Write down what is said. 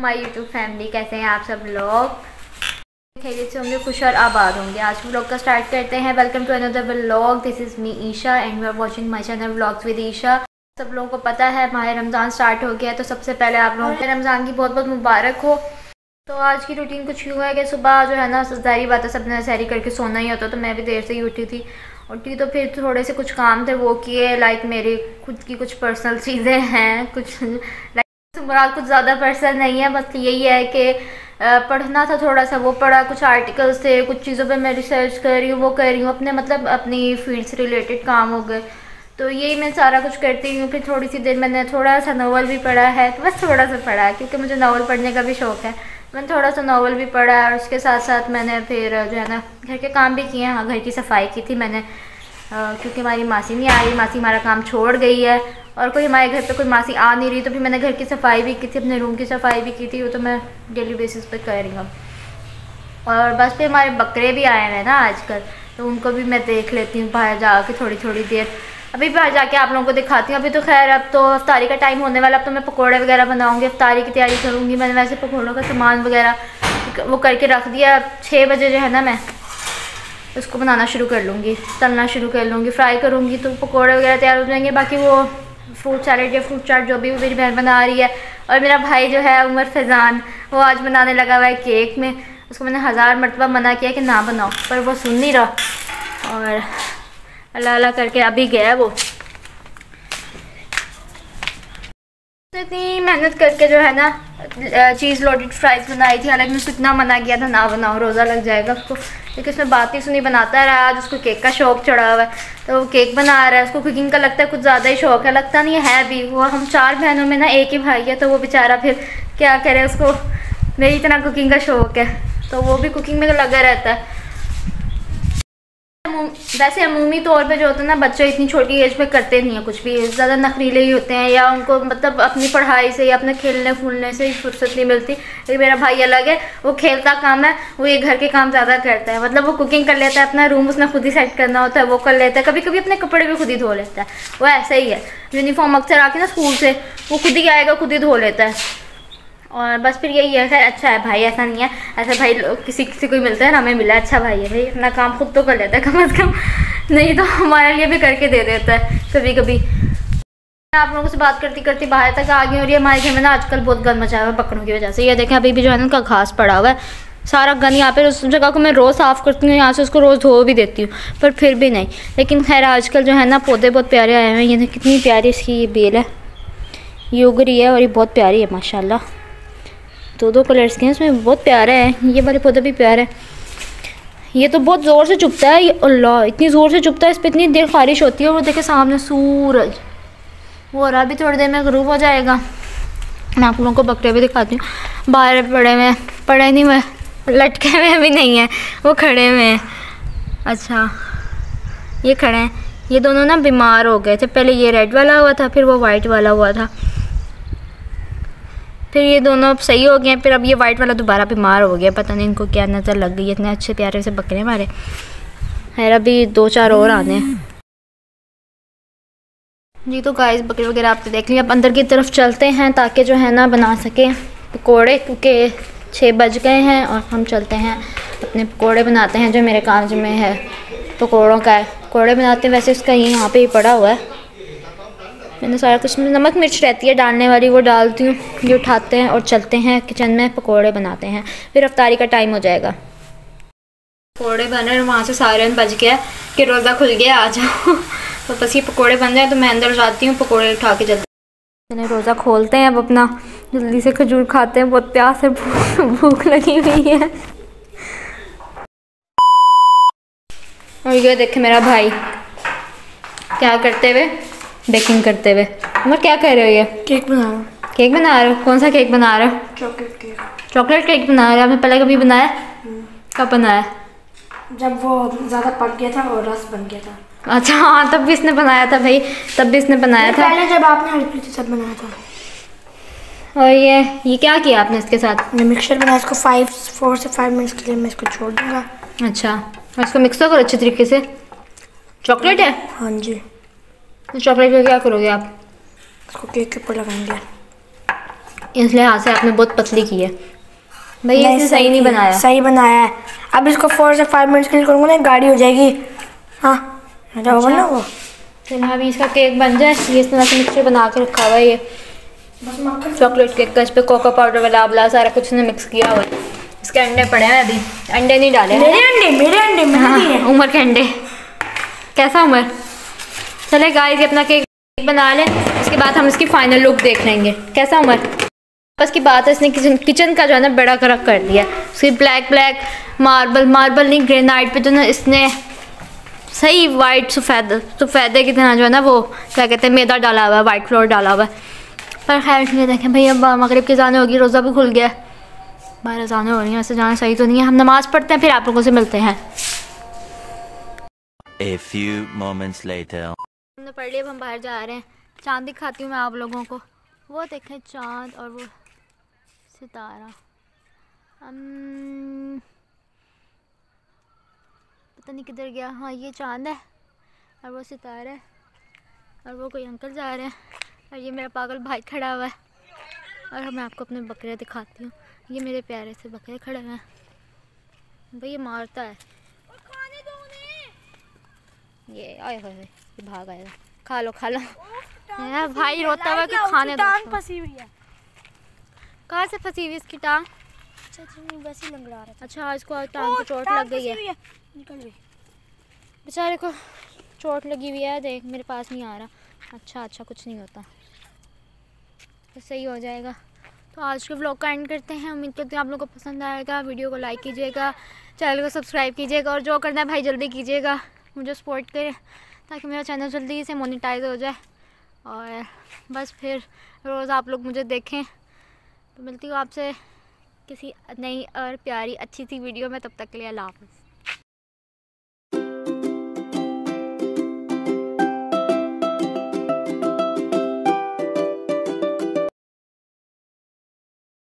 My YouTube family कैसे हैं आप सब लोग? खैरियत से होंगे खुश और आबाद होंगे। आज व्लॉग का स्टार्ट करते हैं। Welcome to another vlog this is me Isha and we are watching my channel vlogs with Isha सब लोगों को पता है माह रमज़ान स्टार्ट हो गया है तो सबसे पहले आप लोगों को रमज़ान की बहुत बहुत मुबारक हो। तो आज की रूटीन कुछ यूँ है कि सुबह जो है ना सारी बात है सबने सैरी करके सोना ही होता तो मैं भी देर से ही उठी थी। उठी तो फिर थोड़े से कुछ काम थे वो किए लाइक मेरी खुद की कुछ पर्सनल चीज़ें हैं कुछ मुराद कुछ ज़्यादा पर्सन नहीं है, बस यही है कि पढ़ना था थोड़ा सा, वो पढ़ा, कुछ आर्टिकल्स थे, कुछ चीज़ों पे मैं रिसर्च कर रही हूँ, वो कर रही हूँ, अपने मतलब अपनी फ़ील्ड से रिलेटेड काम हो गए। तो यही मैं सारा कुछ करती हूँ, फिर थोड़ी सी देर मैंने थोड़ा सा नावल भी पढ़ा है, बस थोड़ा सा पढ़ा है, क्योंकि मुझे नावल पढ़ने का भी शौक़ है। मैंने थोड़ा सा नावल भी पढ़ा है, और उसके साथ साथ मैंने फिर, जो है ना, घर के काम भी किए हैं हाँ घर की सफ़ाई की थी मैंने क्योंकि हमारी मासी नहीं आ रही, मासी हमारा काम छोड़ गई है और कोई हमारे घर पे कोई मासी आ नहीं रही तो फिर मैंने घर की सफ़ाई भी की थी, अपने रूम की सफ़ाई भी की थी, वो तो मैं डेली बेसिस पे कर रही हूँ। और बस फिर हमारे बकरे भी आए हैं ना आजकल तो उनको भी मैं देख लेती हूँ, बाहर जाके थोड़ी थोड़ी देर। अभी बाहर जाके आप लोगों को दिखाती हूँ, अभी तो खैर अब तो अफ्तारी का टाइम होने वाला, अब तो मैं पकौड़े वगैरह बनाऊँगी, अफ्तारी की तैयारी करूँगी, मैंने वैसे पकौड़ों का सामान वगैरह वो करके रख दिया छः बजे जो है ना मैं, उसको बनाना शुरू कर लूँगी, तलना शुरू कर लूँगी फ्राई करूँगी तो पकौड़े वगैरह तैयार हो जाएँगे, बाकी वो फ्रूट सैलेड या फ्रूट चाट जो भी वो मेरी बहन बना रही है। और मेरा भाई जो है, उमर फैज़ान, वो आज बनाने लगा हुआ है केक में। उसको मैंने हज़ार मरतबा मना किया कि ना बनाओ, पर वो सुन नहीं रहा। और अल्लाह अल्लाह करके अभी गया वो। इतनी मेहनत करके जो है ना चीज़ लोडेड फ्राइज़ बनाई थी। हालाँकि मैं उसको इतना मना किया था, ना बनाओ, रोज़ा लग जाएगा उसको। लेकिन उसमें बात सुनी, बनाता रहा, आज उसको केक का शौक चढ़ा हुआ है। तो वो केक बना रहा है, उसको कुकिंग का लगता है कुछ ज़्यादा ही शौक है, लगता नहीं है भी। वो हम चार बहनों में ना एक ही भाई है तो वो बेचारा फिर क्या करे उसको? मेरी इतना कुकिंग का शौक है। तो वो भी कुकिंग में लगा रहता है। वैसे अमूमी तौर पे जो होता है ना, बच्चे इतनी छोटी एज में करते नहीं हैं कुछ भी। ज़्यादा नखरीले ही होते हैं या उनको मतलब अपनी पढ़ाई से या अपने खेलने फूलने से ही फुर्सत नहीं मिलती। लेकिन मेरा भाई अलग है, वो खेलता काम है, वो ये घर के काम ज़्यादा करता है। मतलब वो कुकिंग कर लेता है, अपना रूम उसने खुद ही सेट करना होता है, वो कर लेता है। कभी कभी अपने कपड़े भी खुद ही धो लेता है, वो ऐसा ही है। यूनिफॉर्म अक्सर आके ना स्कूल से, वो खुद ही आएगा, खुद ही धो लेता है। और बस फिर यही है, खैर अच्छा है भाई, ऐसा नहीं है। ऐसा भाई किसी किसी को ही मिलता है ना, हमें मिला अच्छा भाई है भाई, अपना काम खुद तो कर लेता है, कम अज़ कम। नहीं तो हमारे लिए भी करके दे देता है कभी कभी आप लोगों से बात करती करती बाहर तक आ गई और ये हमारे घर में ना आजकल बहुत गंद मचा हुआ है पकड़ों की वजह से। ये देखें, अभी भी जो है ना, उनका घास पड़ा हुआ है। सारा गंद यहाँ पे उस जगह को मैं रोज़ साफ़ करती हूँ, यहाँ से उसको रोज़ धो भी देती हूँ, पर फिर भी नहीं। लेकिन खैर, आजकल जो है ना, पौधे बहुत प्यारे आए हुए हैं, ये कितनी प्यारी इसकी ये बेल है। ये उग रही है और ये बहुत प्यारी है, माशाल्लाह। दो दो कलर्स के हैं इसमें बहुत प्यारा है, ये वाले पौधा भी प्यारा है। ये तो बहुत ज़ोर से चुपता है अल्लाह, इतनी ज़ोर से चुपता है, इस पर इतनी देर खारिश होती है और देखे सामने सूरज। वो रहा भी थोड़ी देर में गरूब हो जाएगा। मैं आप लोगों को बकरे भी दिखाती हूँ। बाहर पड़े हुए, पड़े नहीं हुए, लटके हुए भी नहीं है, वो खड़े हुए हैं। अच्छा ये खड़े हैं। ये दोनों ना बीमार हो गए थे, पहले ये रेड वाला हुआ था, फिर वो वाइट वाला हुआ था। फिर ये दोनों अब सही हो गए फिर अब ये वाइट वाला दोबारा बीमार हो गया, पता नहीं इनको क्या नज़र लग गई, इतने अच्छे प्यारे से बकरे हमारे खैर, अभी दो चार और आने जी तो गाइस बकरे वगैरह आपने देख लिया अब अंदर की तरफ़ चलते हैं ताकि जो है ना बना सकें पकोड़े, क्योंकि छः बज गए हैं और हम चलते हैं, अपने पकोड़े बनाते हैं जो मेरे कागज़ में है, पकोड़ों का है। पकौड़े बनाते हैं, वैसे उसका ये यहाँ पे ही पड़ा हुआ है। मैंने सारा कुछ नमक मिर्च रहती है, डालने वाली वो डालती हूँ, ये उठाते हैं और चलते हैं किचन में, पकोड़े बनाते हैं। फिर अफ्तारी का टाइम हो जाएगा। पकौड़े बन रहे हैं वहाँ से सारे बज गया, कि रोज़ा खुल गया, आ जाओ। तो बस ये पकौड़े बन जाए तो मैं अंदर जाती हूँ, पकौड़े उठा के जल्दी। मैंने रोज़ा खोलते हैं अब अपना, जल्दी से खजूर खाते हैं, बहुत प्यास है भूख लगी हुई है। और ये देखे मेरा भाई, क्या करते हुए? बेकिंग करते हुए। उमर क्या कर रहे हो ये? केक बना रहा हूँ। केक बना रहे हो? कौन सा केक बना रहे हो? Chocolate cake. चॉकलेट केक बना रहे हो? आपने पहले कभी बनाया? हम्म। कब बनाया? जब वो ज़्यादा पक गया था और रस बन गया था। अच्छा हाँ तब भी इसने बनाया था भाई। तब भी इसने बनाया था। पहले जब आपने हेल्प की थी तब बनाया था। और ये ये क्या किया आपने इसके साथ? मैं मिक्सचर बनाया इसको फाइव फोर से फाइव मिनट्स के लिए मैं इसको छोड़ दूँगा। अच्छा और इसको मिक्स तो करो अच्छे तरीके से। चॉकलेट है? हाँ जी। चॉकलेट का क्या करोगे आप? इसको केक के ऊपर लगाएँगे। इसलिए हाथ से आपने बहुत पतली की है। भैया इसे सही नहीं बनाया। सही बनाया है। अब इसको फोर से फाइव मिनट्स के लिए करूँगा ना गाड़ी हो जाएगी। हाँ मज़ा होगा ना वो? चलो अभी इसका केक बन जाए। ये इस तरह से मिक्सचर बना के रखा हुआ है ये। चॉकलेट केक का इस पर कोको पाउडर वाला आबला सारा कुछ ने मिक्स किया हुआ है। इसके अंडे पड़े हैं अभी। अंडे नहीं डाले। मेरे अंडे मेरे अंडे हैं। उमर के अंडे। कैसा उमर? चले, गाइस अपना केक बना लें। उसके बाद हम इसकी फाइनल लुक देख लेंगे। कैसा उमर बस की बात है, इसने किचन किचन का जो है ना, बड़ा करक कर दिया। उसकी ब्लैक ब्लैक मार्बल मार्बल नहीं ग्रेनाइट पे जो ना, इसने सही वाइट सफ़ेद, सफ़ेदे की तरह जो है ना, वो, क्या कहते हैं, मैदा डाला हुआ है वाइट फ्लोर डाला हुआ है। पर खैर ये देखें, भाई, अब मगरब की जाने होगी, रोज़ा भी खुल गया। है बाहर जाने हो रही हैं ऐसे जाना सही तो नहीं है। हम नमाज़ पढ़ते हैं, फिर आप लोगों से मिलते हैं। A few moments later. हमने पढ़ लिया अब हम बाहर जा रहे हैं। चाँद दिखाती हूँ मैं आप लोगों को। वो देखें चाँद और वो सितारा। हम पता नहीं किधर गया। हाँ ये चाँद है और वो सितारा है और वो कोई अंकल जा रहे हैं और ये मेरा पागल भाई खड़ा हुआ है और मैं आपको अपने बकरे दिखाती हूँ। ये मेरे प्यारे से बकरे खड़े हुए हैं। भाई, ये मारता है। ये आए हुए ये भाग आएगा खा लो खा लो। मेरा भाई रोता हुआ कि खाने दो टांग फंसी हुई है। कहाँ से फंसी हुई इसकी टांग? अच्छा नहीं वैसे लंगड़ा रहा अच्छा इसको टांग को चोट लग गई है। निकल गई। बेचारे को चोट लगी हुई है देख मेरे पास नहीं आ रहा। अच्छा अच्छा कुछ नहीं होता। तो सही हो जाएगा। तो आज के व्लॉग का एंड करते हैं। उम्मीद करते हैं आप लोगों को पसंद आएगा। वीडियो को लाइक कीजिएगा चैनल को सब्सक्राइब कीजिएगा और जो करना है भाई जल्दी कीजिएगा। मुझे सपोर्ट करें ताकि मेरा चैनल जल्दी से मोनिटाइज हो जाए। और बस फिर रोज़ आप लोग मुझे देखें। तो मिलती हूँ आपसे किसी नई और प्यारी अच्छी सी वीडियो में, तब तक के लिए अल्लाह हाफ़िज़।